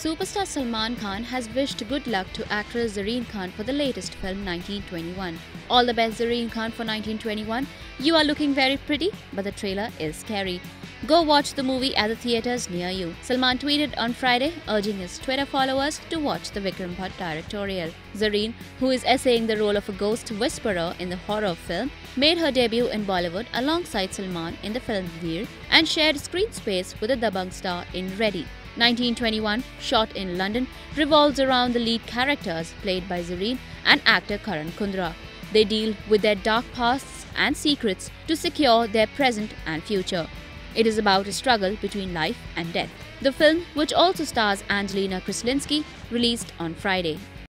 Superstar Salman Khan has wished good luck to actress Zareen Khan for the latest film 1921. All the best Zareen Khan for 1921. You are looking very pretty, but the trailer is scary. Go watch the movie at the theatres near you. Salman tweeted on Friday, urging his Twitter followers to watch the Vikram Bhatt directorial. Zareen, who is essaying the role of a ghost whisperer in the horror film, made her debut in Bollywood alongside Salman in the film Veer and shared screen space with the Dabangg star in Ready. 1921, shot in London, revolves around the lead characters played by Zareen and actor Karan Kundra. They deal with their dark pasts and secrets to secure their present and future. It is about a struggle between life and death. The film, which also stars Angelina Krislinzki, released on Friday.